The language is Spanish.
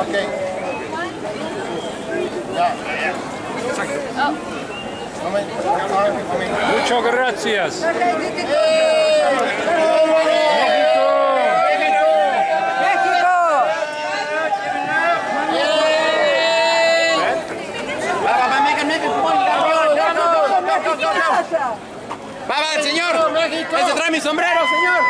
Ok. Ya. Muchas gracias. Va, va, señor. Ese trae mi sombrero, señor.